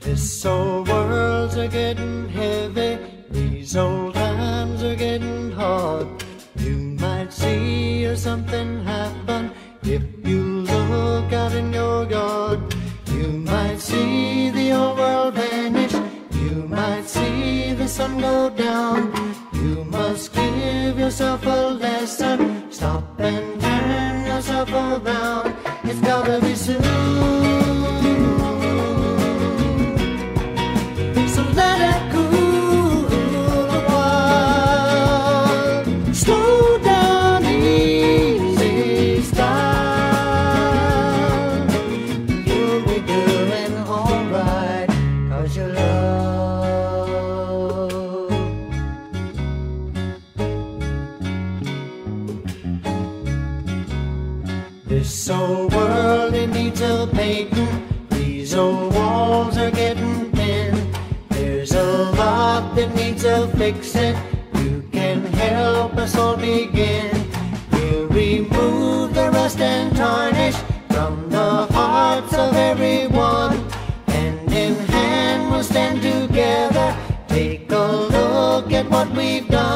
This old world's a getting heavy, these old times are getting hard. You might see or something go down. You must give yourself a lesson, stop and turn yourself around. It's gotta be soon. So let it cool This old world it needs a painting. These old walls are getting thin. There's a lot that needs a fixing. You can help us all begin. We'll remove the rust and tarnish from the hearts of everyone. Hand in hand we'll stand together. Take a look at what we've done.